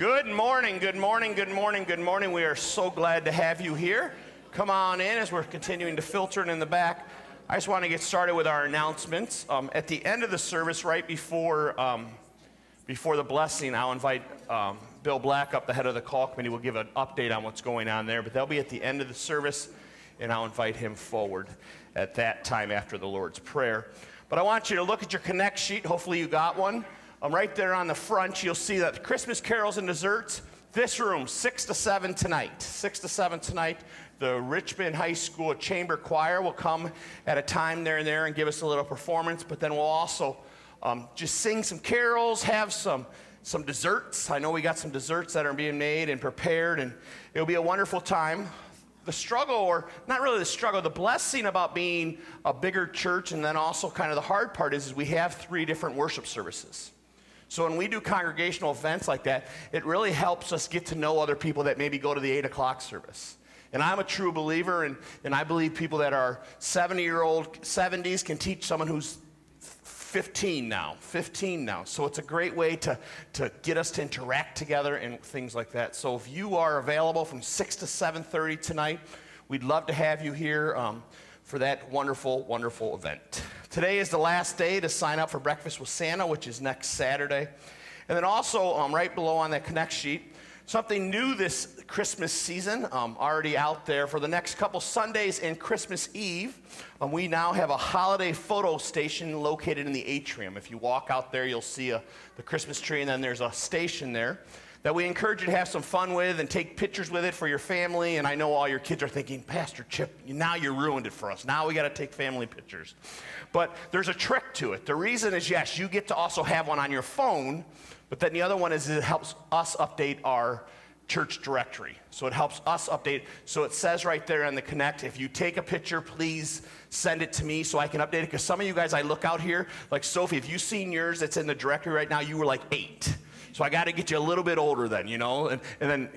Good morning, good morning, good morning, good morning. We are so glad to have you here. Come on in as we're continuing to filter in the back. I just want to get started with our announcements. Um, at the end of the service, right before, um, before the blessing, I'll invite um, Bill Black up, the head of the call committee. We'll give an update on what's going on there, but they'll be at the end of the service, and I'll invite him forward at that time after the Lord's Prayer. But I want you to look at your connect sheet. Hopefully, you got one. Um, right there on the front, you'll see that Christmas carols and desserts. This room, 6 to 7 tonight. 6 to 7 tonight. The Richmond High School Chamber Choir will come at a time there and there and give us a little performance, but then we'll also um, just sing some carols, have some, some desserts. I know we got some desserts that are being made and prepared, and it'll be a wonderful time. The struggle, or not really the struggle, the blessing about being a bigger church, and then also kind of the hard part is, is we have three different worship services. So when we do congregational events like that, it really helps us get to know other people that maybe go to the 8 o'clock service. And I'm a true believer, and, and I believe people that are 70 year old, 70s can teach someone who's 15 now, 15 now. So it's a great way to, to get us to interact together and things like that. So if you are available from 6 to 7.30 tonight, we'd love to have you here um, for that wonderful, wonderful event. Today is the last day to sign up for Breakfast with Santa, which is next Saturday. And then also, um, right below on that Connect sheet, something new this Christmas season, um, already out there. For the next couple Sundays and Christmas Eve, um, we now have a holiday photo station located in the atrium. If you walk out there, you'll see a, the Christmas tree, and then there's a station there that we encourage you to have some fun with and take pictures with it for your family. And I know all your kids are thinking, Pastor Chip, now you ruined it for us. Now we got to take family pictures. But there's a trick to it. The reason is yes, you get to also have one on your phone, but then the other one is it helps us update our church directory. So it helps us update. So it says right there in the Connect, if you take a picture, please send it to me so I can update it. Because some of you guys, I look out here, like Sophie, if you've seen yours that's in the directory right now, you were like eight. So I got to get you a little bit older then, you know? And, and then,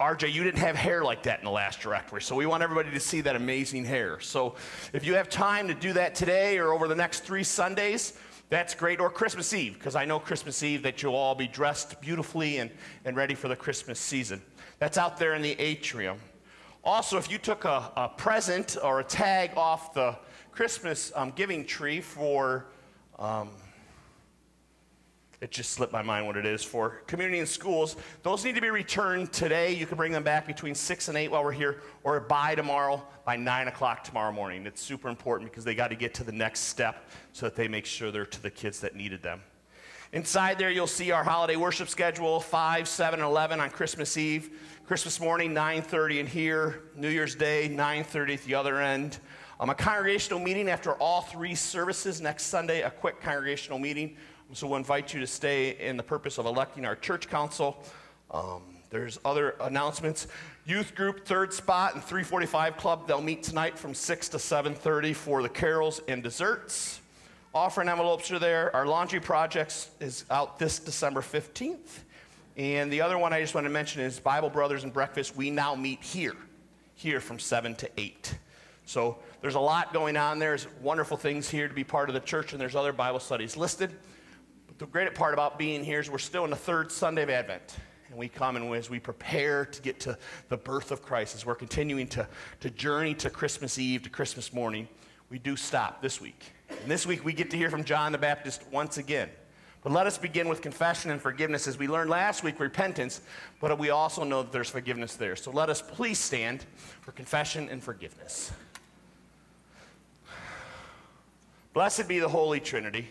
RJ, you didn't have hair like that in the last directory. So we want everybody to see that amazing hair. So if you have time to do that today or over the next three Sundays, that's great. Or Christmas Eve, because I know Christmas Eve that you'll all be dressed beautifully and, and ready for the Christmas season. That's out there in the atrium. Also, if you took a, a present or a tag off the Christmas um, giving tree for um, it just slipped my mind what it is for community and schools. Those need to be returned today. You can bring them back between 6 and 8 while we're here, or by tomorrow, by 9 o'clock tomorrow morning. It's super important because they got to get to the next step so that they make sure they're to the kids that needed them. Inside there, you'll see our holiday worship schedule 5, 7, 11 on Christmas Eve. Christmas morning, 9.30 in here. New Year's Day, 9.30 at the other end. Um, a congregational meeting after all three services next Sunday, a quick congregational meeting so we'll invite you to stay in the purpose of electing our church council. Um, there's other announcements. Youth group, third spot, and 345 Club, they'll meet tonight from 6 to 7.30 for the carols and desserts. Offering envelopes are there. Our laundry projects is out this December 15th. And the other one I just want to mention is Bible Brothers and Breakfast. We now meet here, here from 7 to 8. So there's a lot going on. There's wonderful things here to be part of the church, and there's other Bible studies listed the great part about being here is we're still in the third Sunday of Advent. And we come and as we prepare to get to the birth of Christ, as we're continuing to, to journey to Christmas Eve, to Christmas morning, we do stop this week. And this week we get to hear from John the Baptist once again. But let us begin with confession and forgiveness. As we learned last week, repentance, but we also know that there's forgiveness there. So let us please stand for confession and forgiveness. Blessed be the Holy Trinity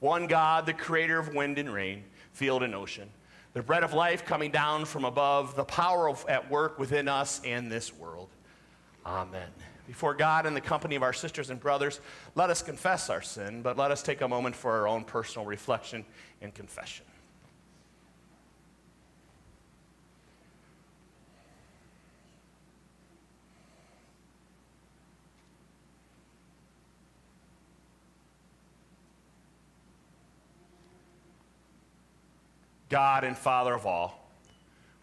one God, the creator of wind and rain, field and ocean, the bread of life coming down from above, the power of, at work within us and this world. Amen. Before God, and the company of our sisters and brothers, let us confess our sin, but let us take a moment for our own personal reflection and confession. God and Father of all,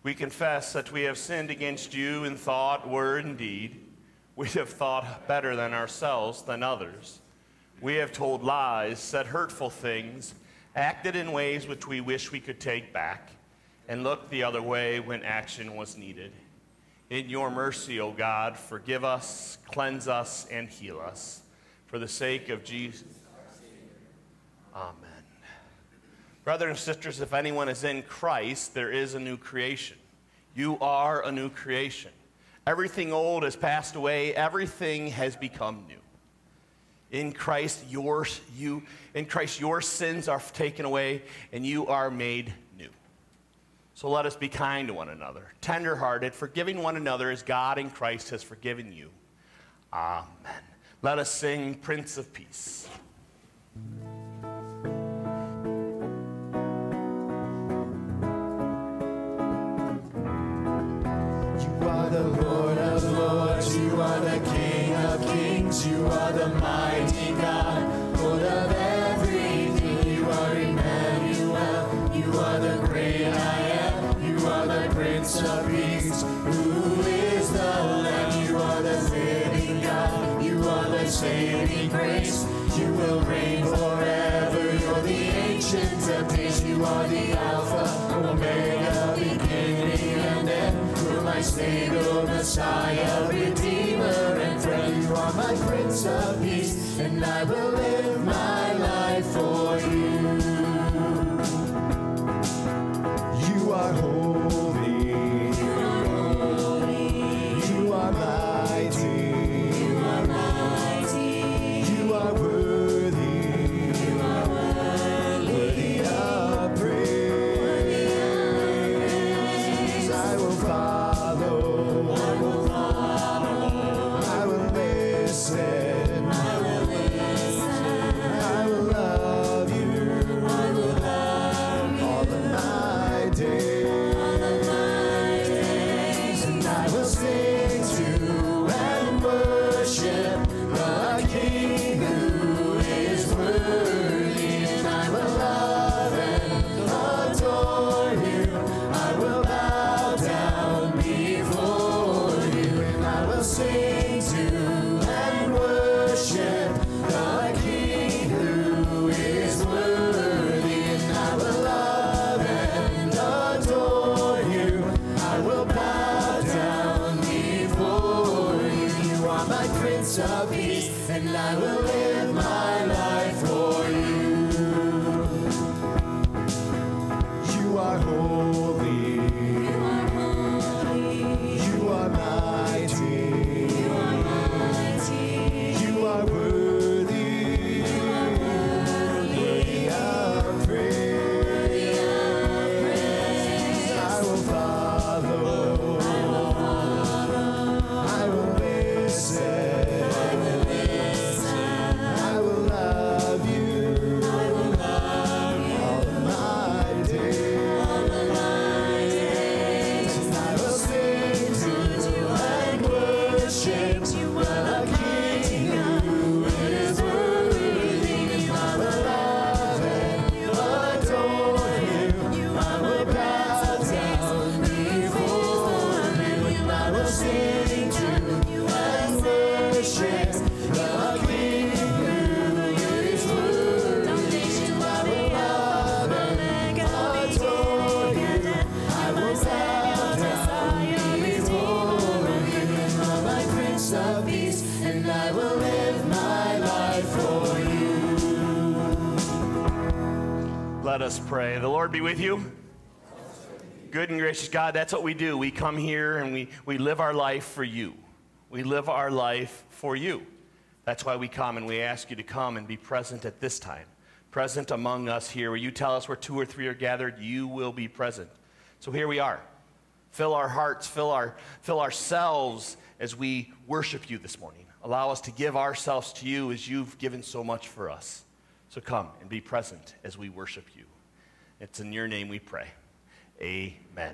we confess that we have sinned against you in thought, word, and deed. We have thought better than ourselves than others. We have told lies, said hurtful things, acted in ways which we wish we could take back. and looked the other way when action was needed. In your mercy, O God, forgive us, cleanse us, and heal us. For the sake of Jesus. Our Savior. Amen. Brothers and sisters, if anyone is in Christ, there is a new creation. You are a new creation. Everything old has passed away, everything has become new. In Christ, your, you, in Christ, your sins are taken away and you are made new. So let us be kind to one another, tenderhearted, forgiving one another as God in Christ has forgiven you. Amen. Let us sing Prince of Peace. You are the mighty God, Lord of everything. You are Emmanuel, you are the great I am, you are the Prince of Peace. Who is the Lamb? You are the living God, you are the saving grace. You will reign forever, you're the ancient of days, you are the Alpha, Omega, beginning and end. Messiah, God, that's what we do. We come here and we, we live our life for you. We live our life for you. That's why we come and we ask you to come and be present at this time. Present among us here, where you tell us where two or three are gathered, you will be present. So here we are. Fill our hearts, fill, our, fill ourselves as we worship you this morning. Allow us to give ourselves to you as you've given so much for us. So come and be present as we worship you. It's in your name we pray. Amen.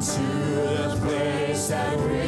to the place that we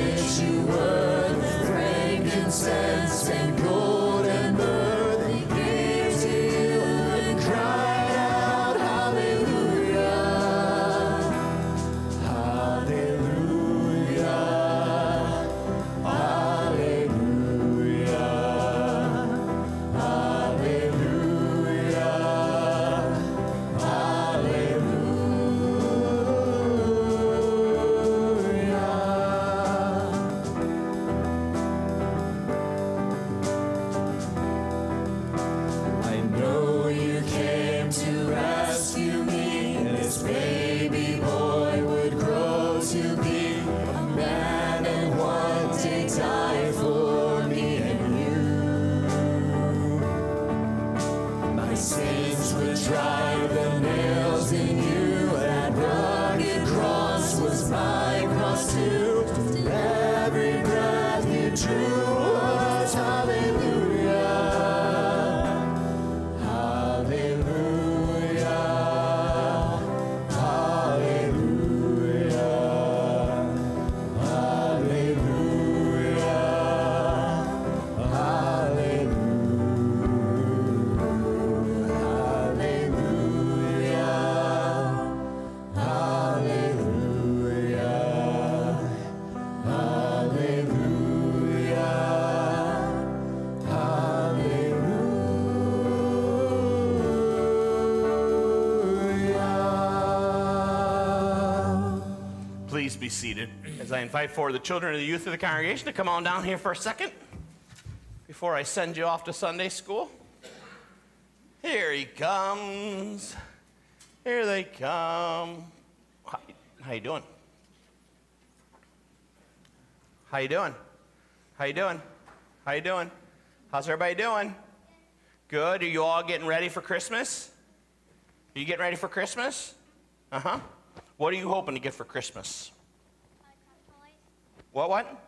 seated as I invite for the children and the youth of the congregation to come on down here for a second before I send you off to Sunday school. Here he comes. Here they come. Hi, how you doing? How you doing? How you doing? How you doing? How's everybody doing? Good. Are you all getting ready for Christmas? Are you getting ready for Christmas? Uh huh. What are you hoping to get for Christmas? What, what?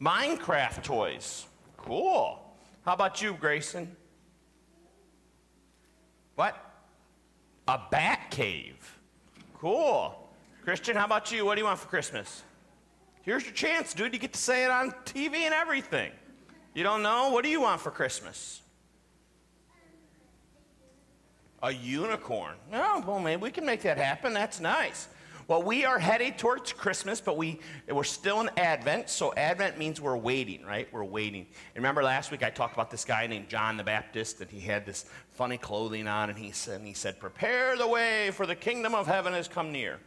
Minecraft. Minecraft toys. Cool. How about you, Grayson? What? A bat cave. Cool. Christian, how about you? What do you want for Christmas? Here's your chance, dude. You get to say it on TV and everything. You don't know? What do you want for Christmas? A unicorn. Oh, well, maybe we can make that happen. That's nice. Well, we are headed towards Christmas, but we, we're still in Advent. So, Advent means we're waiting, right? We're waiting. And remember last week I talked about this guy named John the Baptist, and he had this funny clothing on, and he said, and he said Prepare the way, for the kingdom of heaven has come near.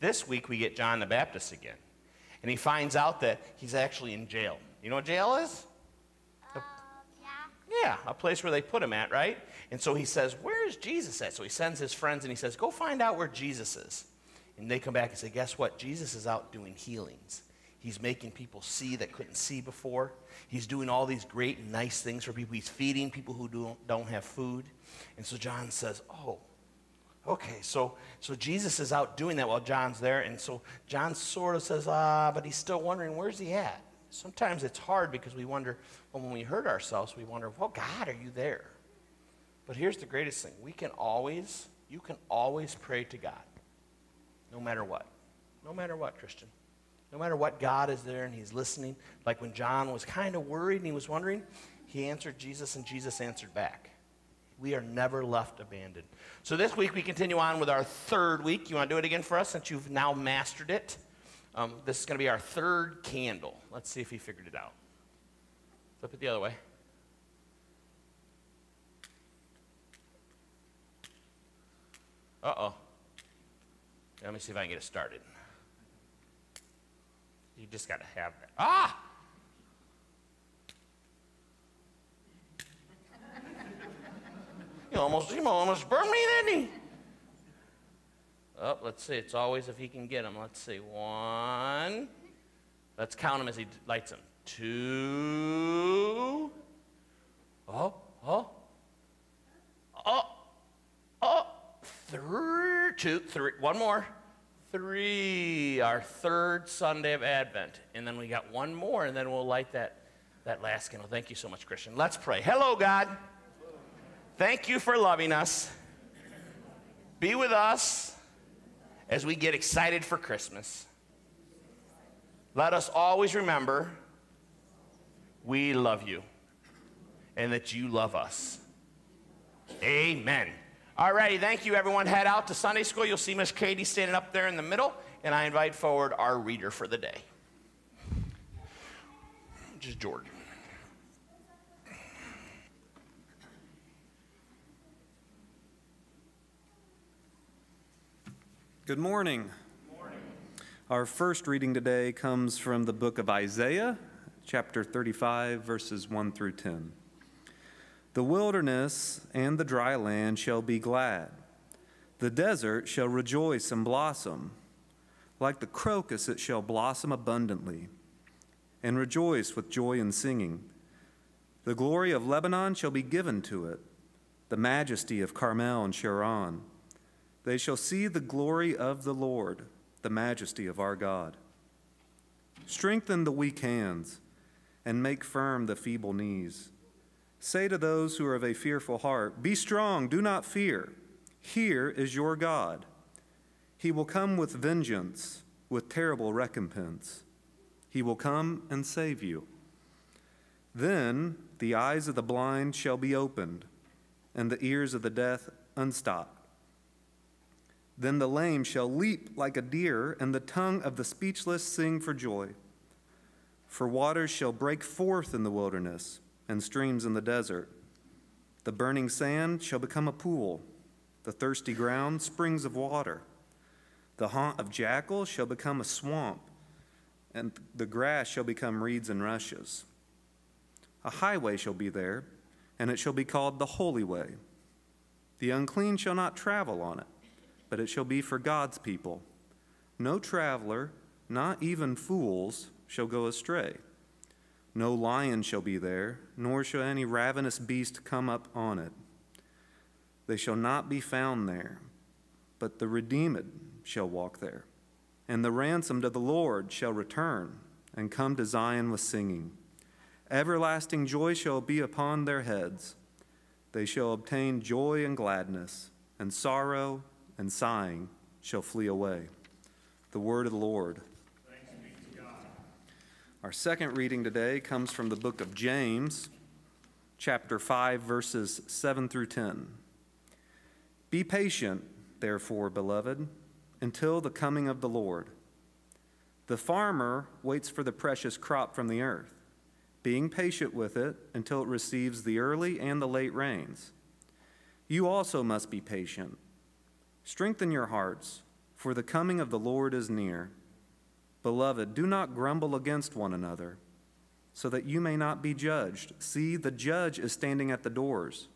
This week we get John the Baptist again. And he finds out that he's actually in jail. You know what jail is? Uh, yeah. Yeah, a place where they put him at, right? And so he says, Where is Jesus at? So he sends his friends and he says, Go find out where Jesus is. And they come back and say, Guess what? Jesus is out doing healings. He's making people see that couldn't see before. He's doing all these great nice things for people. He's feeding people who don't, don't have food. And so John says, Oh, okay, so, so Jesus is out doing that while John's there. And so John sort of says, Ah, but he's still wondering, where's he at? Sometimes it's hard because we wonder, well, when we hurt ourselves, we wonder, well, God, are you there? But here's the greatest thing we can always, you can always pray to God no matter what. No matter what, Christian. No matter what, God is there and He's listening. Like when John was kind of worried and he was wondering, he answered Jesus and Jesus answered back. We are never left abandoned. So this week we continue on with our third week. You want to do it again for us since you've now mastered it? Um, this is going to be our third candle. Let's see if he figured it out. Flip it the other way. Uh oh. Let me see if I can get it started. You just got to have that. Ah! You almost, you almost burned me, didn't he? Oh, let's see. It's always if he can get them. Let's see. One. Let's count them as he lights them. Two. Oh, oh. Oh, oh. Three, two, three. One more. Three. Our third Sunday of Advent. And then we got one more, and then we'll light that, that last candle. Thank you so much, Christian. Let's pray. Hello, God. Thank you for loving us. Be with us as we get excited for Christmas. Let us always remember we love you and that you love us. Amen. All righty, thank you, everyone. Head out to Sunday school. You'll see Miss Katie standing up there in the middle, and I invite forward our reader for the day, which is Jordan. Good morning. Our first reading today comes from the book of Isaiah, chapter 35, verses 1 through 10. The wilderness and the dry land shall be glad. The desert shall rejoice and blossom. Like the crocus, it shall blossom abundantly and rejoice with joy and singing. The glory of Lebanon shall be given to it, the majesty of Carmel and Sharon. They shall see the glory of the Lord, the majesty of our God. Strengthen the weak hands and make firm the feeble knees. Say to those who are of a fearful heart, Be strong, do not fear. Here is your God. He will come with vengeance, with terrible recompense. He will come and save you. Then the eyes of the blind shall be opened, and the ears of the deaf unstopped. Then the lame shall leap like a deer, and the tongue of the speechless sing for joy. For waters shall break forth in the wilderness, and streams in the desert. The burning sand shall become a pool, the thirsty ground, springs of water. The haunt of jackals shall become a swamp, and the grass shall become reeds and rushes. A highway shall be there, and it shall be called the Holy Way. The unclean shall not travel on it but it shall be for God's people. No traveler, not even fools, shall go astray. No lion shall be there, nor shall any ravenous beast come up on it. They shall not be found there, but the redeemed shall walk there. And the ransomed of the Lord shall return, and come to Zion with singing. Everlasting joy shall be upon their heads. They shall obtain joy and gladness, and sorrow and sighing shall flee away. The word of the Lord. Our second reading today comes from the book of James, chapter 5, verses 7 through 10. Be patient, therefore, beloved, until the coming of the Lord. The farmer waits for the precious crop from the earth, being patient with it until it receives the early and the late rains. You also must be patient. Strengthen your hearts, for the coming of the Lord is near. Beloved, do not grumble against one another, so that you may not be judged. See, the judge is standing at the doors.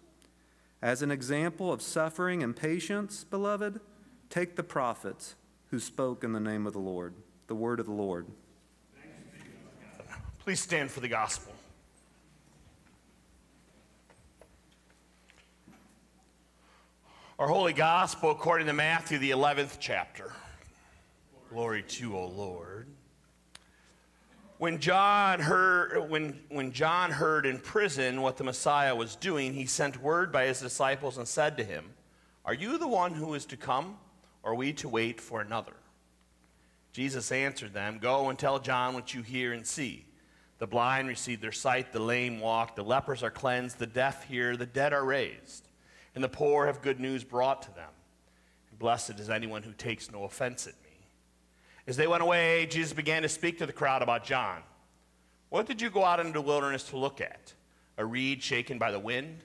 As an example of suffering and patience, beloved, take the prophets who spoke in the name of the Lord. The word of the Lord. Please stand for the gospel. Our holy gospel, according to Matthew, the 11th chapter. Glory to O Lord. When John heard, when, when John heard in prison what the Messiah was doing, he sent word by his disciples and said to him, Are you the one who is to come, or are we to wait for another? Jesus answered them, Go and tell John what you hear and see. The blind receive their sight, the lame walk, the lepers are cleansed, the deaf hear, the dead are raised, and the poor have good news brought to them. And blessed is anyone who takes no offense at me. As they went away, Jesus began to speak to the crowd about John. What did you go out into the wilderness to look at? A reed shaken by the wind?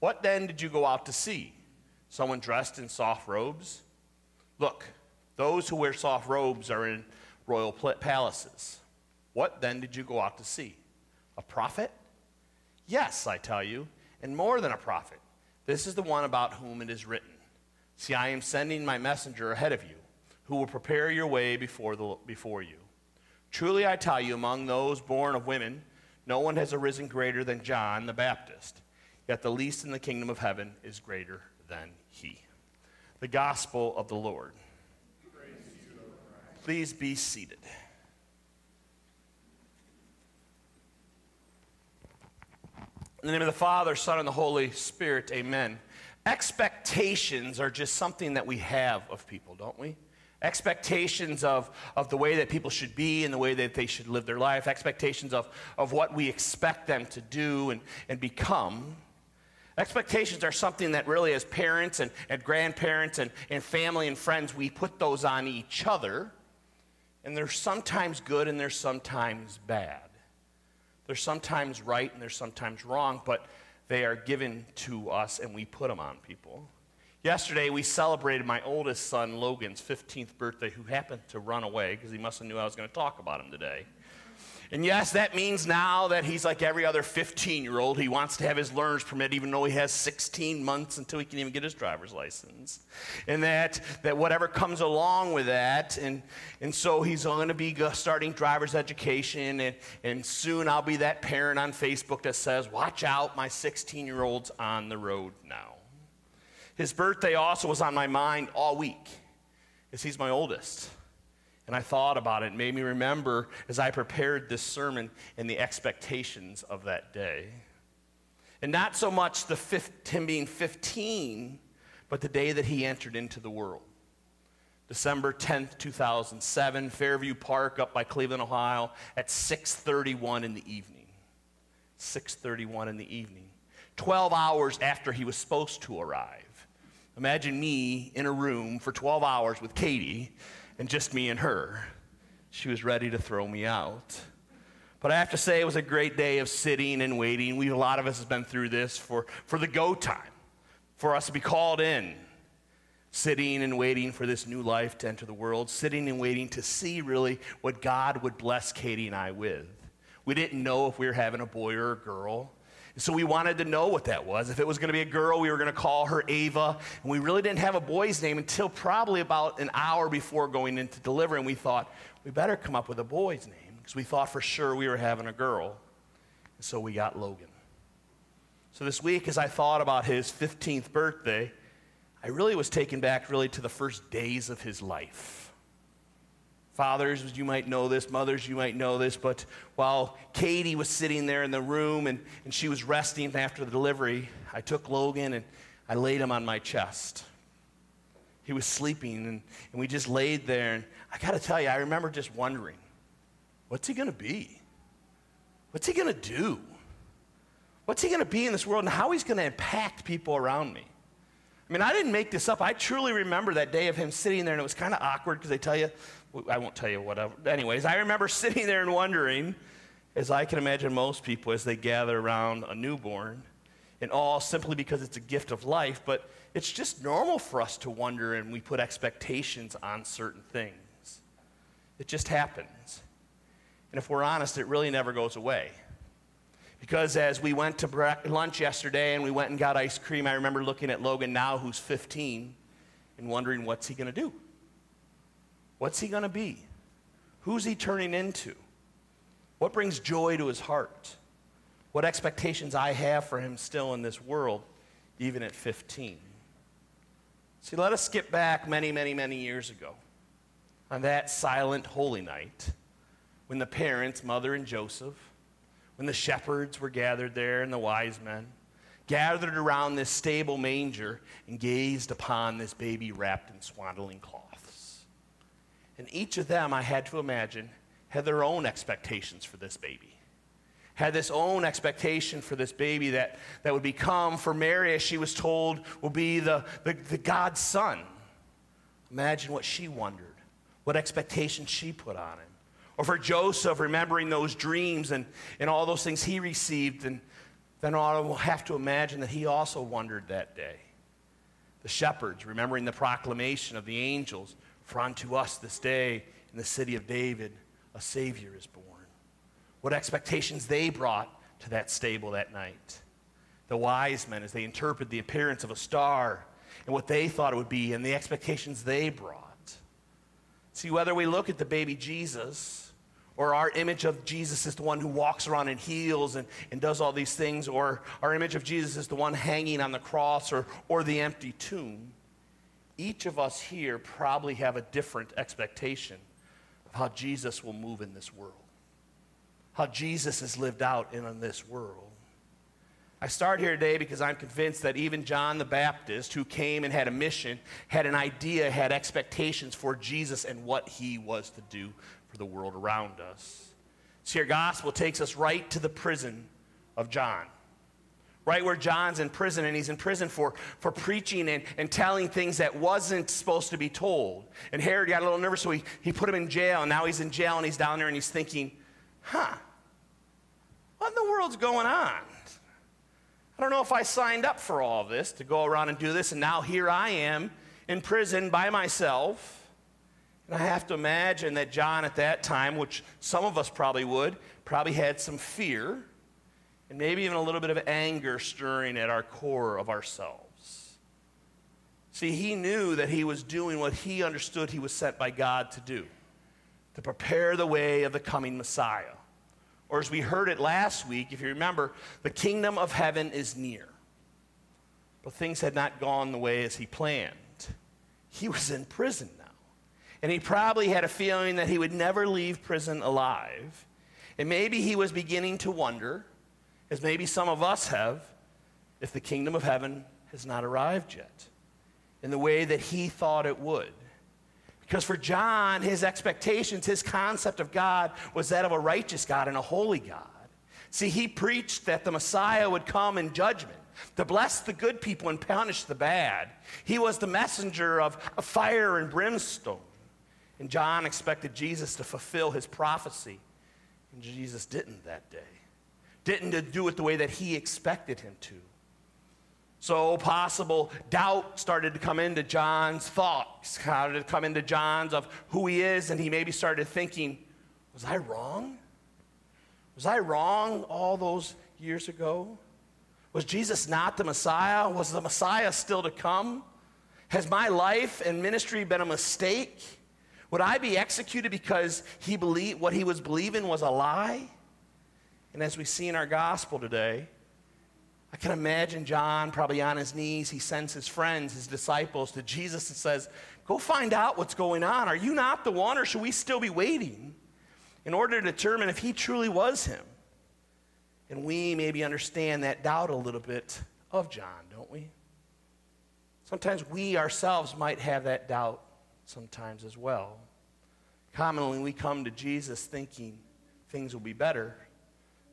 What then did you go out to see? Someone dressed in soft robes? Look, those who wear soft robes are in royal palaces. What then did you go out to see? A prophet? Yes, I tell you, and more than a prophet. This is the one about whom it is written See, I am sending my messenger ahead of you who will prepare your way before, the, before you. Truly I tell you, among those born of women, no one has arisen greater than John the Baptist, yet the least in the kingdom of heaven is greater than he. The gospel of the Lord. Please be seated. In the name of the Father, Son, and the Holy Spirit, amen. Expectations are just something that we have of people, don't we? Expectations of, of the way that people should be and the way that they should live their life, expectations of, of what we expect them to do and, and become. Expectations are something that really, as parents and, and grandparents and, and family and friends, we put those on each other. And they're sometimes good and they're sometimes bad. They're sometimes right and they're sometimes wrong, but they are given to us and we put them on people. Yesterday, we celebrated my oldest son, Logan's 15th birthday, who happened to run away because he must have knew I was going to talk about him today. And yes, that means now that he's like every other 15 year old. He wants to have his learner's permit, even though he has 16 months until he can even get his driver's license. And that, that whatever comes along with that. And, and so he's going to be starting driver's education. And, and soon I'll be that parent on Facebook that says, Watch out, my 16 year old's on the road now. His birthday also was on my mind all week, as he's my oldest. And I thought about it, it made me remember as I prepared this sermon and the expectations of that day. And not so much the fifth, him being 15, but the day that he entered into the world. December 10th, 2007, Fairview Park up by Cleveland, Ohio at 6:31 in the evening. 6:31 in the evening. 12 hours after he was supposed to arrive. Imagine me in a room for 12 hours with Katie and just me and her. She was ready to throw me out. But I have to say, it was a great day of sitting and waiting. We, a lot of us have been through this for, for the go time, for us to be called in, sitting and waiting for this new life to enter the world, sitting and waiting to see really what God would bless Katie and I with. We didn't know if we were having a boy or a girl. So we wanted to know what that was. If it was going to be a girl, we were going to call her Ava. And we really didn't have a boy's name until probably about an hour before going into delivery. And we thought, we better come up with a boy's name because we thought for sure we were having a girl. And so we got Logan. So this week, as I thought about his 15th birthday, I really was taken back really to the first days of his life. Fathers, you might know this, mothers, you might know this, but while Katie was sitting there in the room and, and she was resting after the delivery, I took Logan and I laid him on my chest. He was sleeping and, and we just laid there. And I got to tell you, I remember just wondering, what's he going to be? What's he going to do? What's he going to be in this world and how he's going to impact people around me? I mean, I didn't make this up. I truly remember that day of him sitting there, and it was kind of awkward because they tell you, I won't tell you whatever. Anyways, I remember sitting there and wondering, as I can imagine most people as they gather around a newborn, and all simply because it's a gift of life, but it's just normal for us to wonder and we put expectations on certain things. It just happens. And if we're honest, it really never goes away. Because as we went to lunch yesterday and we went and got ice cream, I remember looking at Logan now, who's 15, and wondering what's he going to do? What's he going to be? Who's he turning into? What brings joy to his heart? What expectations I have for him still in this world, even at 15? See, let us skip back many, many, many years ago on that silent holy night when the parents, Mother and Joseph, when the shepherds were gathered there and the wise men, gathered around this stable manger and gazed upon this baby wrapped in swaddling cloths. And each of them, I had to imagine, had their own expectations for this baby. Had this own expectation for this baby that, that would become, for Mary, as she was told, will be the, the, the God's son. Imagine what she wondered, what expectations she put on him. Or for Joseph, remembering those dreams and, and all those things he received, and then I will have to imagine that he also wondered that day. The shepherds, remembering the proclamation of the angels, for unto us this day in the city of David a Savior is born. What expectations they brought to that stable that night. The wise men, as they interpreted the appearance of a star and what they thought it would be and the expectations they brought. See, whether we look at the baby Jesus, or our image of Jesus is the one who walks around and heals and, and does all these things, or our image of Jesus is the one hanging on the cross or, or the empty tomb, each of us here probably have a different expectation of how Jesus will move in this world, how Jesus is lived out in this world. I start here today because I'm convinced that even John the Baptist, who came and had a mission, had an idea, had expectations for Jesus and what he was to do for the world around us. See, our gospel takes us right to the prison of John. Right where John's in prison, and he's in prison for, for preaching and, and telling things that wasn't supposed to be told. And Herod got a little nervous, so he, he put him in jail, and now he's in jail, and he's down there, and he's thinking, huh, what in the world's going on? I don't know if I signed up for all of this to go around and do this, and now here I am in prison by myself. And I have to imagine that John at that time, which some of us probably would, probably had some fear and maybe even a little bit of anger stirring at our core of ourselves. See, he knew that he was doing what he understood he was sent by God to do to prepare the way of the coming Messiah. Or as we heard it last week, if you remember, the kingdom of heaven is near. But things had not gone the way as he planned. He was in prison now. And he probably had a feeling that he would never leave prison alive. And maybe he was beginning to wonder, as maybe some of us have, if the kingdom of heaven has not arrived yet in the way that he thought it would. Because for John, his expectations, his concept of God was that of a righteous God and a holy God. See, he preached that the Messiah would come in judgment to bless the good people and punish the bad. He was the messenger of, fire and brimstone. And John expected Jesus to fulfill his prophecy. And Jesus didn't that day. Didn't do it the way that he expected him to. So possible doubt started to come into John's thoughts, started to come into John's of who he is, and he maybe started thinking, was I wrong? Was I wrong all those years ago? Was Jesus not the Messiah? Was the Messiah still to come? Has my life and ministry been a mistake? Would I be executed because he believed what he was believing was a lie? And as we see in our gospel today, I can imagine John probably on his knees. He sends his friends, his disciples to Jesus and says, Go find out what's going on. Are you not the one, or should we still be waiting in order to determine if he truly was him? And we maybe understand that doubt a little bit of John, don't we? Sometimes we ourselves might have that doubt sometimes as well. Commonly, we come to Jesus thinking things will be better.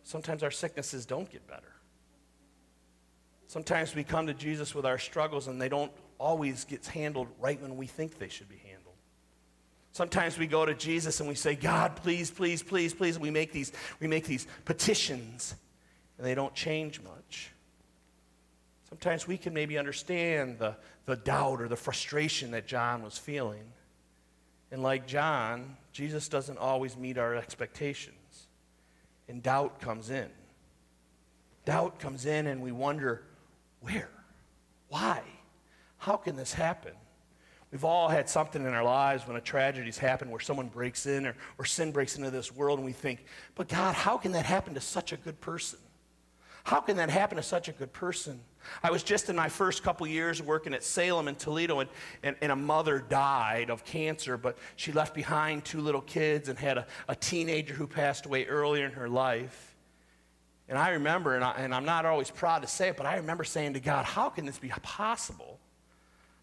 Sometimes our sicknesses don't get better. Sometimes we come to Jesus with our struggles and they don't always get handled right when we think they should be handled. Sometimes we go to Jesus and we say, God, please, please, please, please. We make these, we make these petitions and they don't change much. Sometimes we can maybe understand the, the doubt or the frustration that John was feeling. And like John, Jesus doesn't always meet our expectations. And doubt comes in. Doubt comes in, and we wonder where? Why? How can this happen? We've all had something in our lives when a tragedy's happened where someone breaks in or, or sin breaks into this world, and we think, but God, how can that happen to such a good person? How can that happen to such a good person? I was just in my first couple years working at Salem in Toledo, and, and, and, a mother died of cancer, but she left behind two little kids and had a, a teenager who passed away earlier in her life. And I remember, and, I, and I'm not always proud to say it, but I remember saying to God, How can this be possible?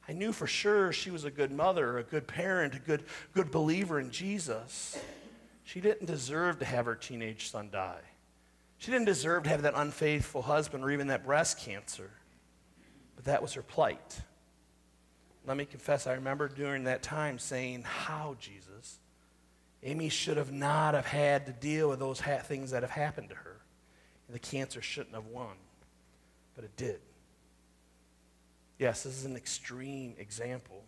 I knew for sure she was a good mother, a good parent, a good, good believer in Jesus. She didn't deserve to have her teenage son die. She didn't deserve to have that unfaithful husband or even that breast cancer, but that was her plight. Let me confess, I remember during that time saying, How, Jesus? Amy should have not have had to deal with those ha- things that have happened to her. And the cancer shouldn't have won, but it did. Yes, this is an extreme example.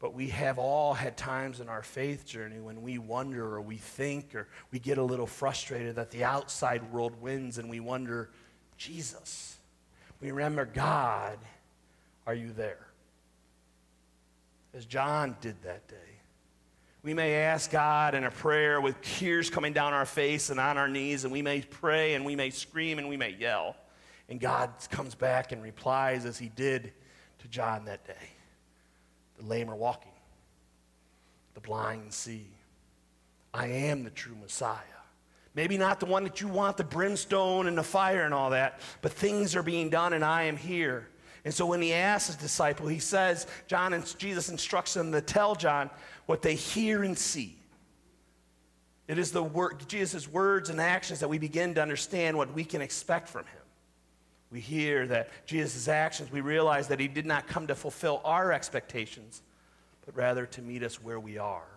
But we have all had times in our faith journey when we wonder or we think or we get a little frustrated that the outside world wins and we wonder, Jesus. We remember, God, are you there? As John did that day. We may ask God in a prayer with tears coming down our face and on our knees, and we may pray and we may scream and we may yell. And God comes back and replies as he did to John that day. The lame are walking, the blind see. I am the true Messiah. Maybe not the one that you want, the brimstone and the fire and all that, but things are being done and I am here. And so when he asks his disciple, he says, John and Jesus instructs them to tell John what they hear and see. It is the word, Jesus' words and actions that we begin to understand what we can expect from him. We hear that Jesus' actions, we realize that he did not come to fulfill our expectations, but rather to meet us where we are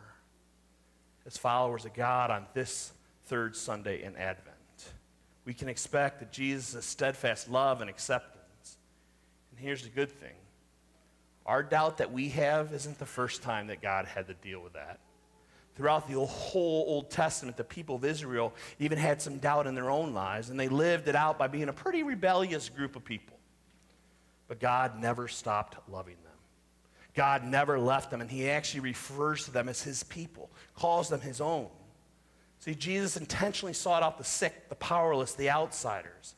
as followers of God on this third Sunday in Advent. We can expect that Jesus' steadfast love and acceptance. And here's the good thing our doubt that we have isn't the first time that God had to deal with that. Throughout the whole Old Testament, the people of Israel even had some doubt in their own lives, and they lived it out by being a pretty rebellious group of people. But God never stopped loving them. God never left them, and He actually refers to them as His people, calls them His own. See, Jesus intentionally sought out the sick, the powerless, the outsiders.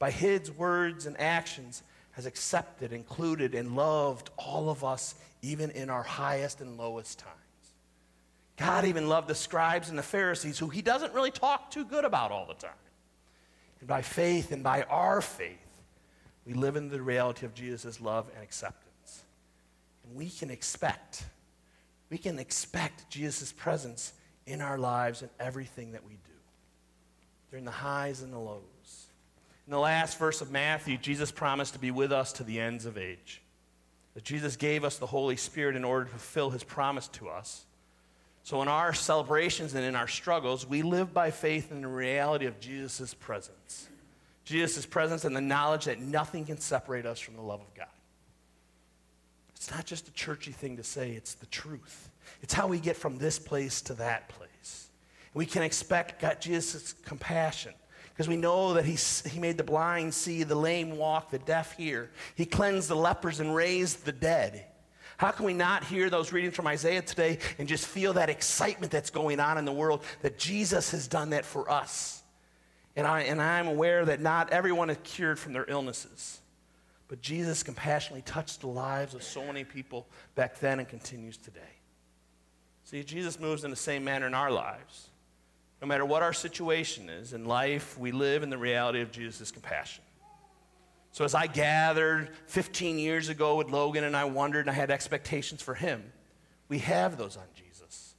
By His words and actions, has accepted, included, and loved all of us, even in our highest and lowest times. God even loved the scribes and the Pharisees, who he doesn't really talk too good about all the time. And by faith and by our faith, we live in the reality of Jesus' love and acceptance. And we can expect, we can expect Jesus' presence in our lives and everything that we do, during the highs and the lows. In the last verse of Matthew, Jesus promised to be with us to the ends of age. That Jesus gave us the Holy Spirit in order to fulfill his promise to us. So, in our celebrations and in our struggles, we live by faith in the reality of Jesus' presence. Jesus' presence and the knowledge that nothing can separate us from the love of God. It's not just a churchy thing to say, it's the truth. It's how we get from this place to that place. We can expect God, Jesus' compassion because we know that he, he made the blind see, the lame walk, the deaf hear. He cleansed the lepers and raised the dead. How can we not hear those readings from Isaiah today and just feel that excitement that's going on in the world that Jesus has done that for us? And, I, and I'm aware that not everyone is cured from their illnesses. But Jesus compassionately touched the lives of so many people back then and continues today. See, Jesus moves in the same manner in our lives. No matter what our situation is in life, we live in the reality of Jesus' compassion. So, as I gathered 15 years ago with Logan and I wondered and I had expectations for him, we have those on Jesus.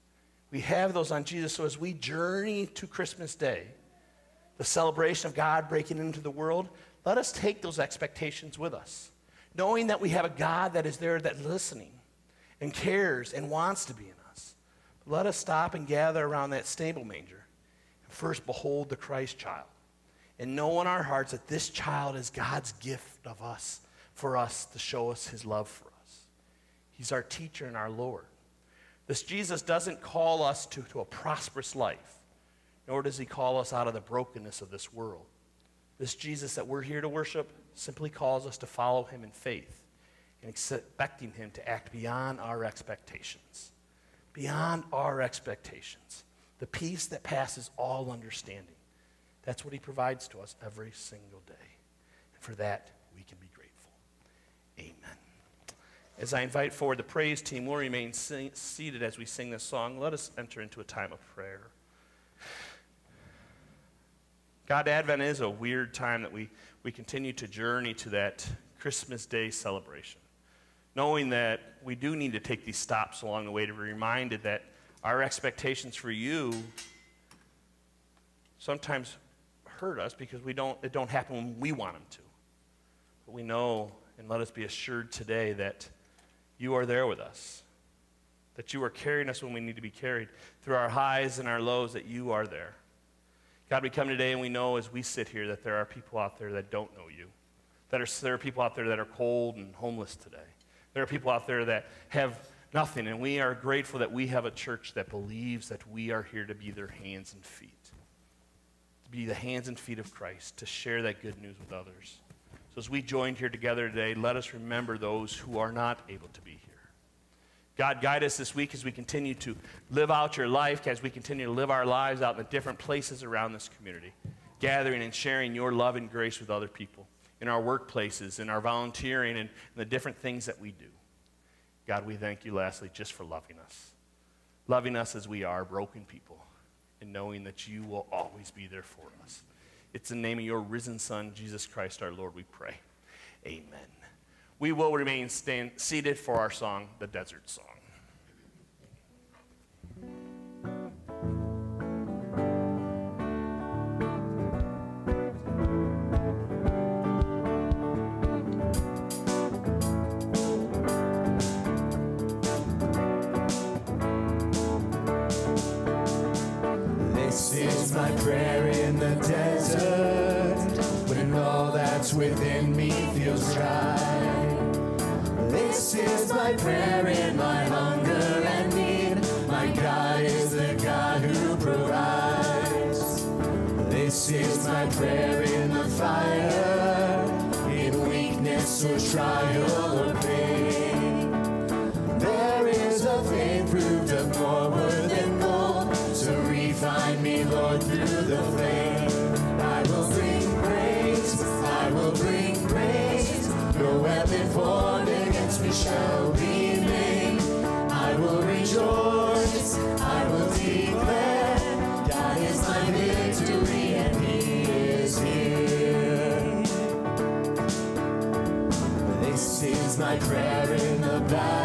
We have those on Jesus. So, as we journey to Christmas Day, the celebration of God breaking into the world, let us take those expectations with us, knowing that we have a God that is there that's listening and cares and wants to be in us. Let us stop and gather around that stable manger and first behold the Christ child and know in our hearts that this child is God's gift of us for us to show us his love for us. He's our teacher and our Lord. This Jesus doesn't call us to, to a prosperous life, nor does he call us out of the brokenness of this world. This Jesus that we're here to worship simply calls us to follow him in faith and expecting him to act beyond our expectations. Beyond our expectations. The peace that passes all understanding. That's what he provides to us every single day. And for that, we can be grateful. Amen. As I invite forward the praise team, we'll remain seated as we sing this song. Let us enter into a time of prayer. God, Advent is a weird time that we, we continue to journey to that Christmas Day celebration, knowing that we do need to take these stops along the way to be reminded that our expectations for you sometimes hurt us because we don't, it don't happen when we want them to. But we know, and let us be assured today that you are there with us, that you are carrying us when we need to be carried, through our highs and our lows, that you are there. God, we come today and we know as we sit here that there are people out there that don't know you. That are, there are people out there that are cold and homeless today. There are people out there that have nothing, and we are grateful that we have a church that believes that we are here to be their hands and feet, be the hands and feet of Christ, to share that good news with others. So as we joined here together today, let us remember those who are not able to be here. God, guide us this week as we continue to live out your life, as we continue to live our lives out in the different places around this community, gathering and sharing your love and grace with other people in our workplaces, in our volunteering, and the different things that we do. God, we thank you, lastly, just for loving us. Loving us as we are, broken people, and knowing that you will always be there for us. It's in the name of your risen Son, Jesus Christ our Lord, we pray. Amen we will remain stand, seated for our song, The Desert Song. Prayer in the desert when all that's within me feels dry. This is my prayer in my hunger and need. My God is the God who provides. This is my prayer in the fire, in weakness or trial or formed we shall remain. I will rejoice, I will declare, God is my victory and He is here. This is my prayer in the battle,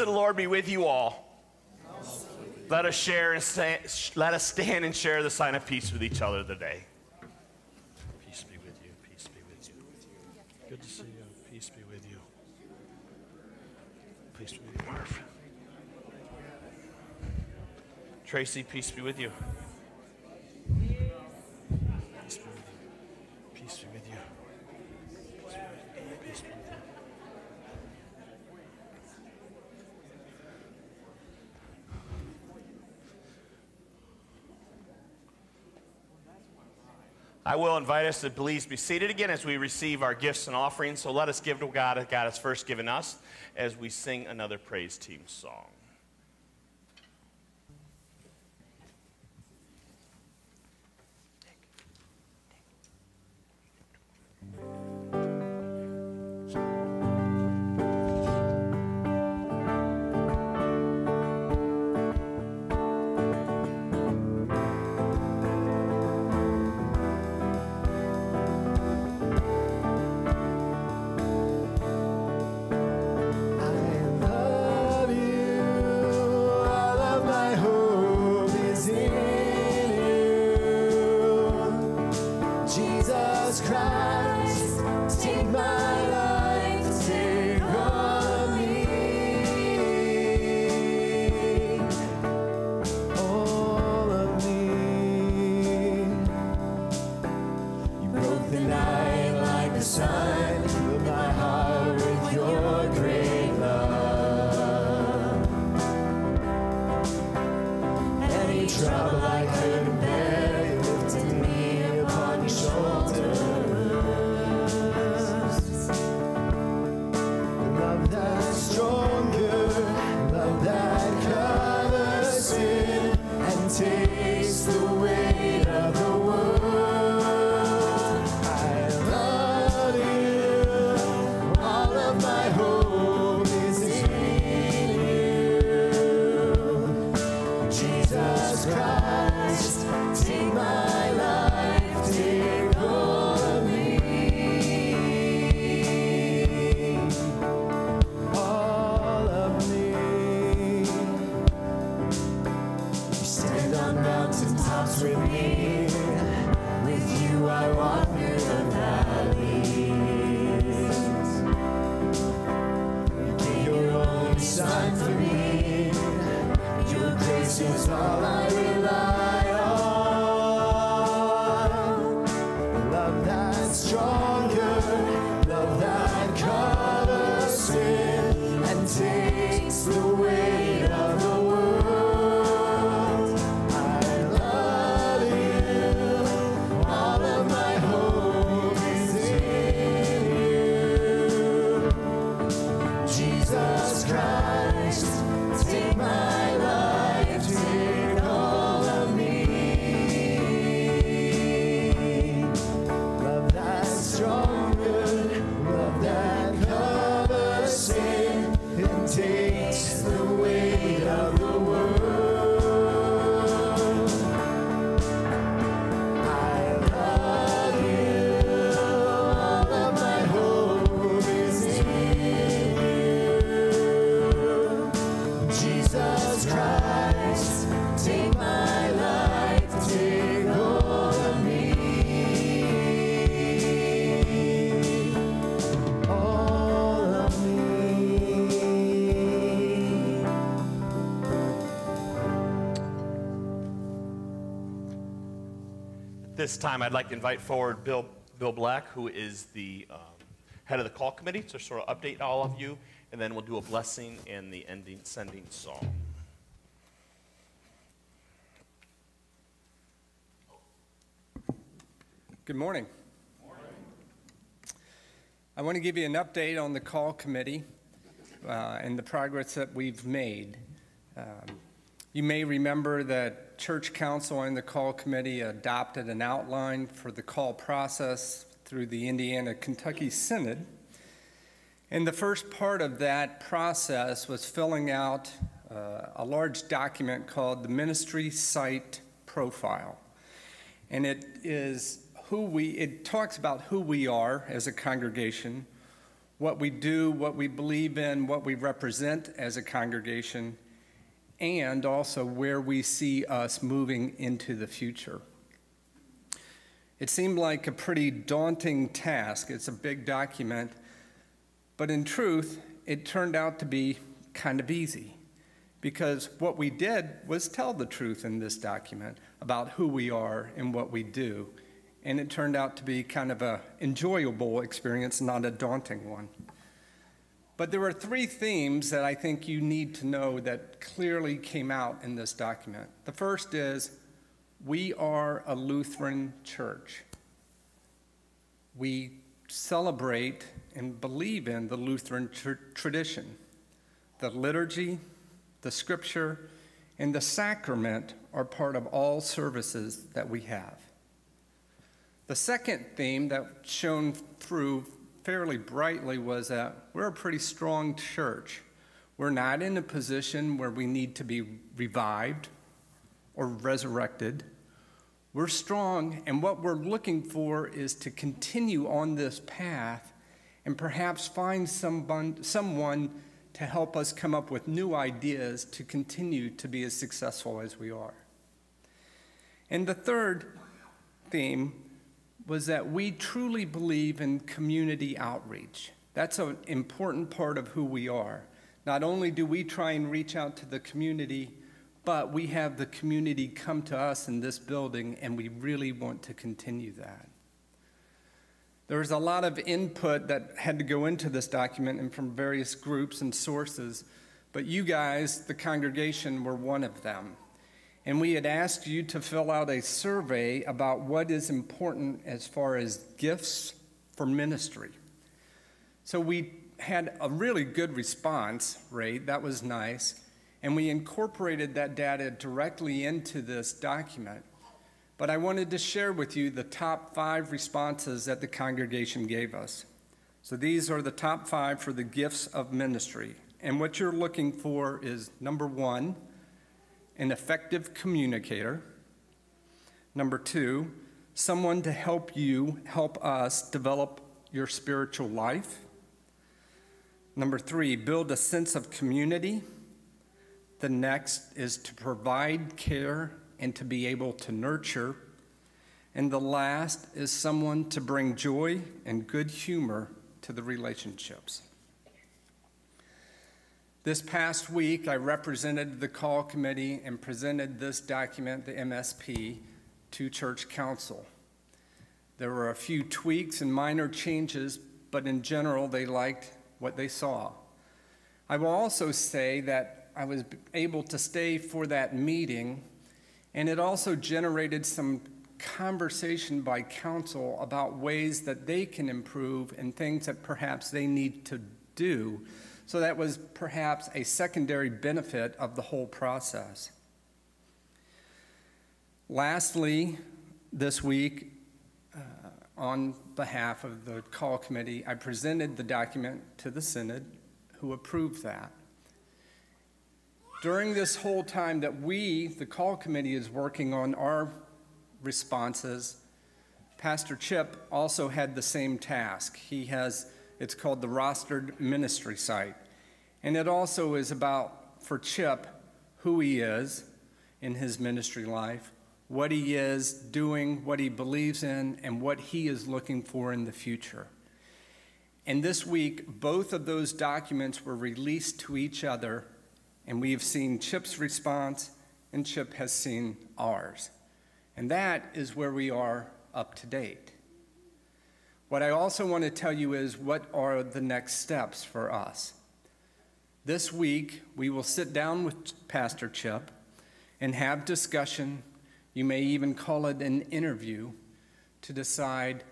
of the Lord be with you all. Let us share and sta- let us stand and share the sign of peace with each other today. Peace be with you. Peace be with you. Good to see you. Peace be with you. Peace be with you, Marv. Tracy, peace be with you. Peace be with you. Peace be with you. Peace be with you. I will invite us to please be seated again as we receive our gifts and offerings. So let us give to God as God has first given us as we sing another praise team song. This time, I'd like to invite forward Bill, Bill Black, who is the um, head of the call committee, to sort of update all of you, and then we'll do a blessing and the ending sending song. Good morning. I want to give you an update on the call committee uh, and the progress that we've made. Um, you may remember that Church Council and the call committee adopted an outline for the call process through the Indiana Kentucky Synod. And the first part of that process was filling out uh, a large document called the Ministry Site Profile. And it is who we, it talks about who we are as a congregation, what we do, what we believe in, what we represent as a congregation, and also where we see us moving into the future. It seemed like a pretty daunting task. It's a big document, but in truth, it turned out to be kind of easy because what we did was tell the truth in this document about who we are and what we do. And it turned out to be kind of an enjoyable experience, not a daunting one. But there were three themes that I think you need to know that clearly came out in this document. The first is we are a Lutheran church. We celebrate and believe in the Lutheran tr- tradition. The liturgy, the scripture, and the sacrament are part of all services that we have. The second theme that shone through fairly brightly was that we're a pretty strong church. We're not in a position where we need to be revived or resurrected. We're strong, and what we're looking for is to continue on this path and perhaps find someone, someone to help us come up with new ideas to continue to be as successful as we are. And the third theme was that we truly believe in community outreach. That's an important part of who we are. Not only do we try and reach out to the community, but we have the community come to us in this building, and we really want to continue that. There was a lot of input that had to go into this document and from various groups and sources, but you guys, the congregation, were one of them and we had asked you to fill out a survey about what is important as far as gifts for ministry. So we had a really good response rate, that was nice, and we incorporated that data directly into this document. But I wanted to share with you the top five responses that the congregation gave us. So these are the top five for the gifts of ministry. And what you're looking for is number one, an effective communicator. Number two, someone to help you, help us develop your spiritual life. Number three, build a sense of community. The next is to provide care and to be able to nurture. And the last is someone to bring joy and good humor to the relationships. This past week, I represented the call committee and presented this document, the MSP, to Church Council. There were a few tweaks and minor changes, but in general, they liked what they saw. I will also say that I was able to stay for that meeting, and it also generated some conversation by council about ways that they can improve and things that perhaps they need to do so that was perhaps a secondary benefit of the whole process. Lastly, this week, uh, on behalf of the call committee, I presented the document to the Synod, who approved that. During this whole time that we, the call committee, is working on our responses, Pastor Chip also had the same task. He has it's called the Rostered Ministry Site. And it also is about, for Chip, who he is in his ministry life, what he is doing, what he believes in, and what he is looking for in the future. And this week, both of those documents were released to each other, and we have seen Chip's response, and Chip has seen ours. And that is where we are up to date. What I also want to tell you is what are the next steps for us. This week, we will sit down with Pastor Chip and have discussion. You may even call it an interview to decide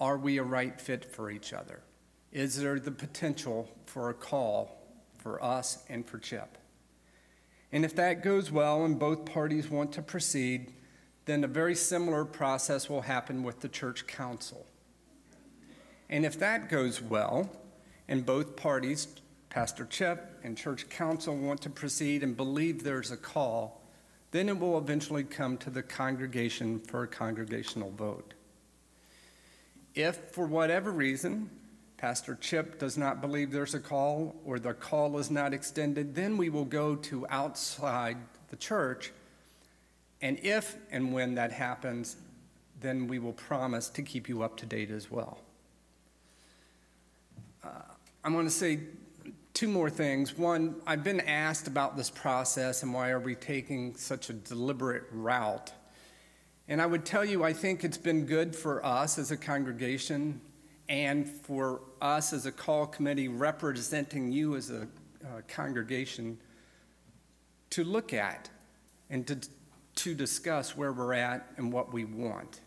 are we a right fit for each other? Is there the potential for a call for us and for Chip? And if that goes well and both parties want to proceed, then a very similar process will happen with the church council. And if that goes well, and both parties, Pastor Chip and church council, want to proceed and believe there's a call, then it will eventually come to the congregation for a congregational vote. If, for whatever reason, Pastor Chip does not believe there's a call or the call is not extended, then we will go to outside the church. And if and when that happens, then we will promise to keep you up to date as well. I'm going to say two more things. One, I've been asked about this process and why are we taking such a deliberate route. And I would tell you, I think it's been good for us as a congregation and for us as a call committee representing you as a uh, congregation to look at and to, to discuss where we're at and what we want.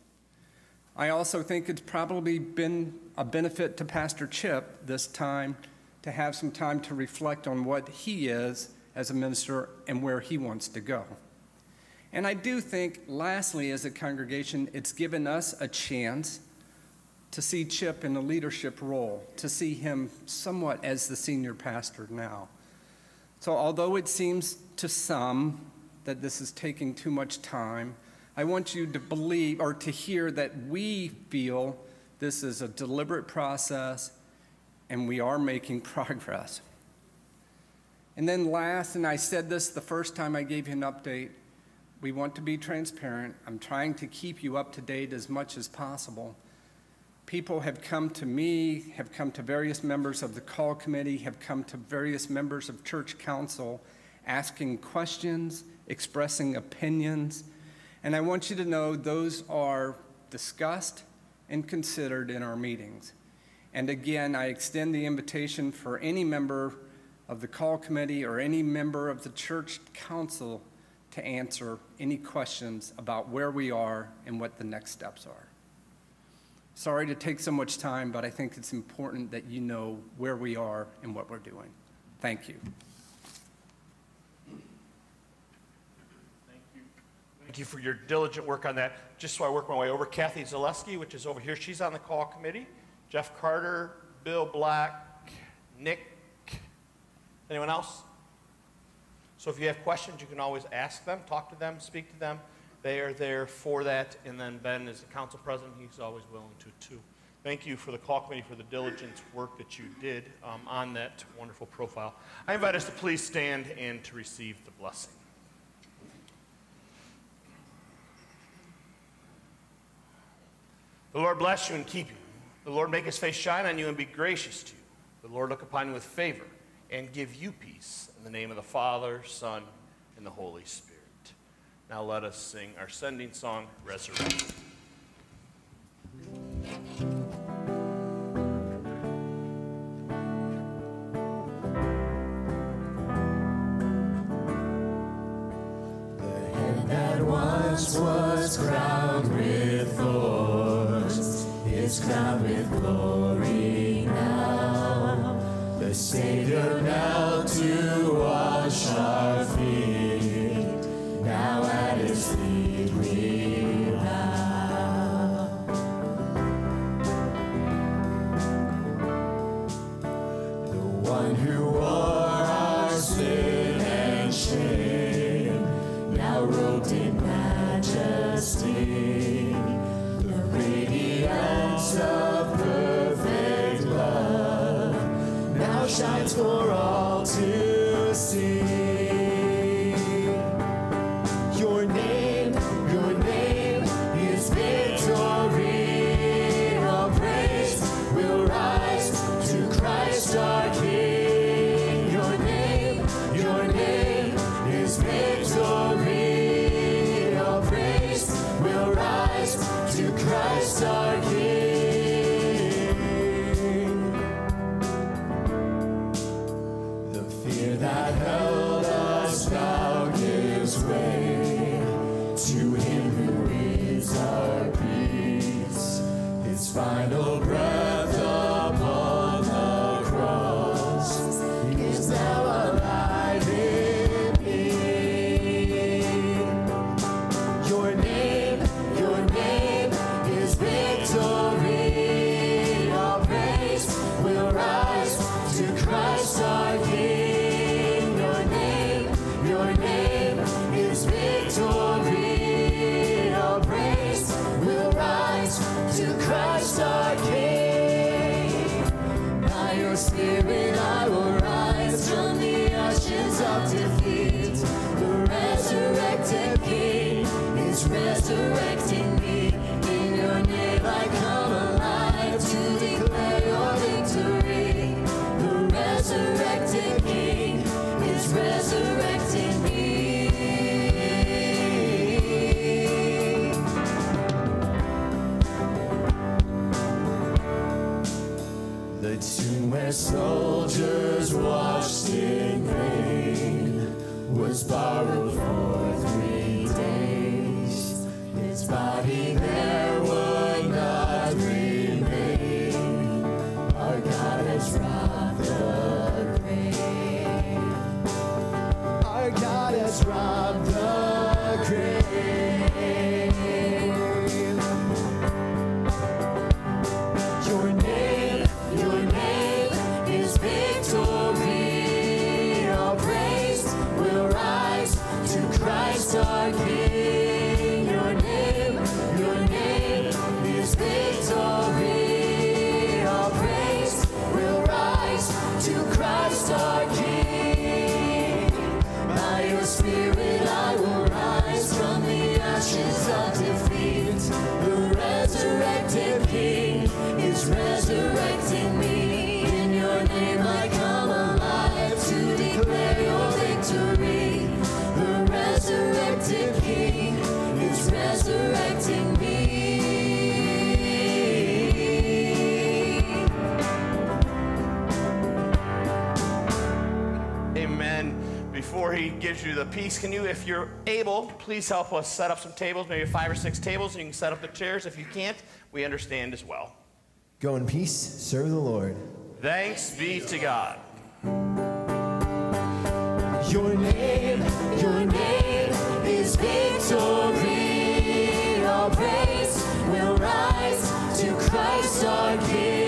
I also think it's probably been a benefit to Pastor Chip this time to have some time to reflect on what he is as a minister and where he wants to go. And I do think, lastly, as a congregation, it's given us a chance to see Chip in a leadership role, to see him somewhat as the senior pastor now. So, although it seems to some that this is taking too much time, I want you to believe or to hear that we feel this is a deliberate process and we are making progress. And then, last, and I said this the first time I gave you an update, we want to be transparent. I'm trying to keep you up to date as much as possible people have come to me, have come to various members of the call committee, have come to various members of church council asking questions, expressing opinions. And I want you to know those are discussed and considered in our meetings. And again, I extend the invitation for any member of the call committee or any member of the church council to answer any questions about where we are and what the next steps are. Sorry to take so much time, but I think it's important that you know where we are and what we're doing. Thank you. Thank you. Thank you for your diligent work on that. Just so I work my way over, Kathy Zaleski, which is over here, she's on the call committee. Jeff Carter, Bill Black, Nick. Anyone else? So if you have questions, you can always ask them, talk to them, speak to them. They are there for that. And then Ben is the council president. He's always willing to, too. Thank you for the call committee for the diligent work that you did um, on that wonderful profile. I invite us to please stand and to receive the blessing. The Lord bless you and keep you. The Lord make his face shine on you and be gracious to you. The Lord look upon you with favor and give you peace. In the name of the Father, Son, and the Holy Spirit. Now let us sing our sending song, Resurrect. Is crowned with glory now. The Savior knelt can you, if you're able, please help us set up some tables, maybe five or six tables, and you can set up the chairs. If you can't, we understand as well. Go in peace, serve the Lord. Thanks be to God. Your name, your name is victory. All praise will rise to Christ our King.